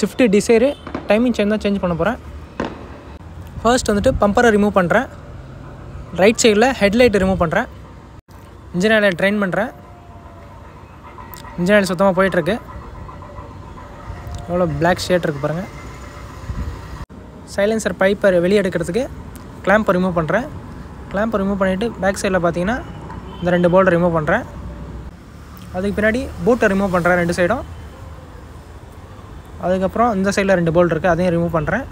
Shift டிசைரு timing chain தான் change பண்ண போகிறேன் ஃபர்ஸ்ட் வந்துட்டு பம்பரை ரிமூவ் பண்ணுறேன் ரைட் சைடில் ஹெட்லைட்டை ரிமூவ் பண்ணுறேன் இன்ஜின் ஆயில் ட்ரைன் பண்ணுறேன் இன்ஜின் ஆயில் சுத்தமாக போயிட்டுருக்கு. எவ்வளோ பிளாக் ஷேட் இருக்குது பாருங்கள் சைலன்சர் பைப்பை வெளியே எடுக்கிறதுக்கு கிளாம்பை ரிமூவ் பண்ணுறேன் கிளாம்பை ரிமூவ் பண்ணிவிட்டு பேக் சைடில் பார்த்தீங்கன்னா இந்த ரெண்டு போல்டை ரிமூவ் பண்ணுறேன் அதுக்கு பின்னாடி பூட்டை ரிமூவ் பண்ணுறேன் ரெண்டு சைடும் அதுக்கப்புறம் இந்த சைடில் ரெண்டு போல் இருக்குது அதையும் ரிமூவ் பண்ணுறேன்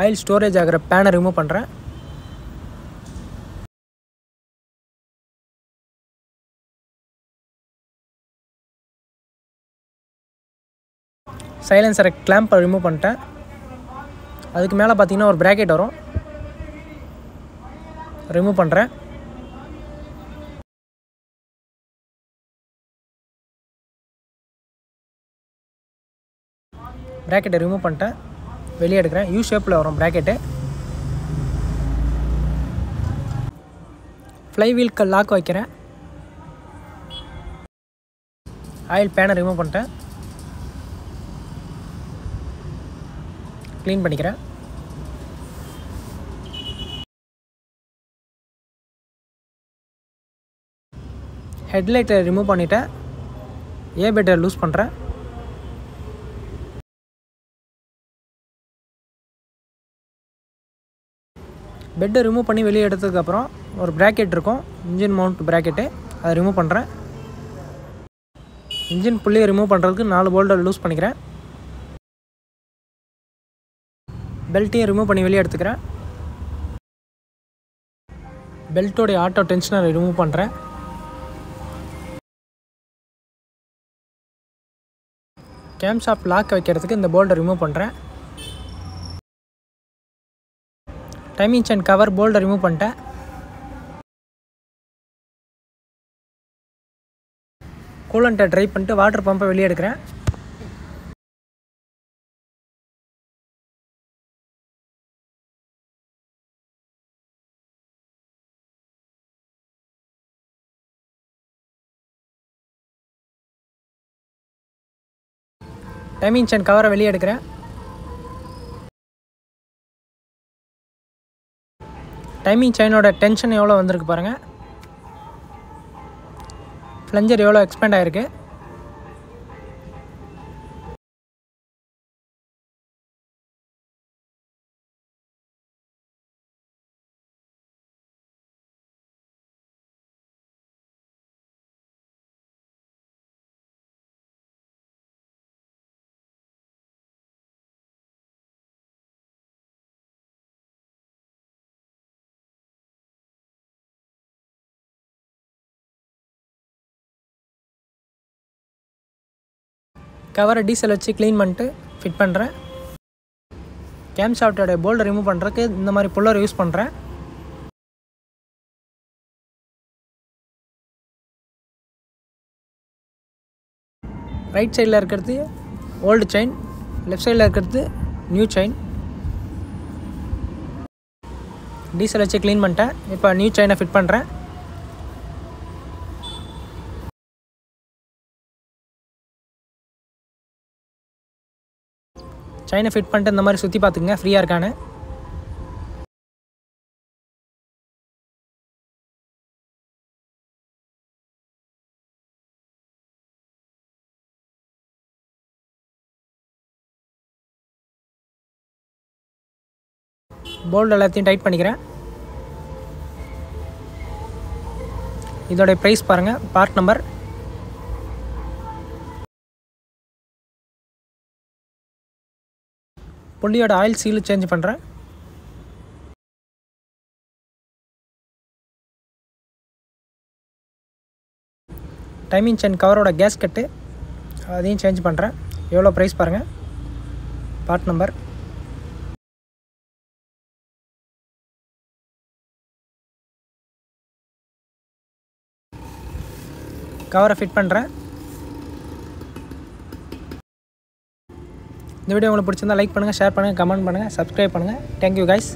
ஆயில் ஸ்டோரேஜ் ஆகிற பேனை ரிமூவ் பண்ணுறேன் சைலன்சரை கிளாம்பை ரிமூவ் பண்ணிட்டேன். அதுக்கு மேலே பார்த்தீங்கன்னா ஒரு ப்ராக்கெட் வரும். ரிமூவ் பண்ணுறேன் ப்ராக்கெட்டை ரிமூவ் பண்ணிட்டேன். வெளியே எடுக்கிறேன். யூ ஷேப்பில் வரும் ப்ராக்கெட்டு ஃப்ளை வீல்க்கு லாக் வைக்கிறேன். ஆயில் பேனை ரிமூவ் பண்ணிட்டேன். க்ளீன் பண்ணிக்கிறேன். ஹெட்லைட்டை ரிமூவ் பண்ணிவிட்டேன் ஏ பெட்டை லூஸ் பண்ணுறேன் பெட்டை ரிமூவ் பண்ணி வெளியே எடுத்ததுக்கப்புறம் ஒரு ப்ராக்கெட் இருக்கும். இன்ஜின் மவுண்ட் ப்ராக்கெட்டு அதை ரிமூவ் பண்ணுறேன் இன்ஜின் புள்ளியை ரிமூவ் பண்ணுறதுக்கு நாலு போல்ட்டை லூஸ் பண்ணிக்கிறேன். பெல்ட்டையும் ரிமூவ் பண்ணி வெளியே எடுத்துக்கிறேன். பெல்ட்டோடைய ஆட்டோ டென்ஷனரை ரிமூவ் பண்ணுறேன் கேம் ஷாப் லாக் வைக்கிறதுக்கு இந்த போல்டை ரிமூவ் பண்ணுறேன் டைமிங் சென் கவர் போல்டை ரிமூவ் பண்ணிட்டேன். கூலண்ட்டை ட்ரை பண்ணிட்டு வாட்டர் பம்பை வெளியே எடுக்கிறேன். டைமிங் செயின் கவரை வெளியே எடுக்கிறேன். டைமிங் செயினோட டென்ஷன் எவ்வளோ வந்திருக்கு பாருங்கள் ஃப்ளஞ்சர் எவ்வளோ எக்ஸ்பேண்ட் ஆகிருக்கு கவரை டீசல் வச்சு க்ளீன் பண்ணிட்டு ஃபிட் பண்ணுறேன் கேம் ஷாஃப்டோட போல்டை ரிமூவ் பண்ணுறதுக்கு இந்த மாதிரி புல்லர் யூஸ் பண்ணுறேன் ரைட் சைடில் இருக்கிறது ஓல்டு செயின் லெஃப்ட் சைடில் இருக்கிறது நியூ செயின் டீசல் வச்சு க்ளீன் பண்ணிட்டேன். இப்போ நியூ செயினை ஃபிட் பண்ணுறேன் ட்ரெயினை ஃபிட் பண்ணிட்டு இந்த மாதிரி சுற்றி பார்த்துக்குங்க. ஃப்ரீயாக இருக்கான்னு போல்டு எல்லாத்தையும் டைட் பண்ணிக்கிறேன். இதோடைய ப்ரைஸ் பாருங்கள் பார்ட் நம்பர் புள்ளியோட ஆயில் சீலு சேஞ்ச் பண்ணுறேன் டைமிங் செயின் கவரோட கேஸ் கட்டு அதையும் சேஞ்ச் பண்ணுறேன் எவ்வளோ ப்ரைஸ் பாருங்கள் பார்ட் நம்பர் கவரை ஃபிட் பண்ணுறேன் இந்த வீடியோ உங்களுக்கு பிடிச்சிருந்தா லைக் பண்ணுங்கள் ஷேர் பண்ணுங்கள் கமெண்ட் பண்ணுங்கள் சப்ஸ்கிரைப் பண்ணுங்கள் தேங்க்யூ கைஸ்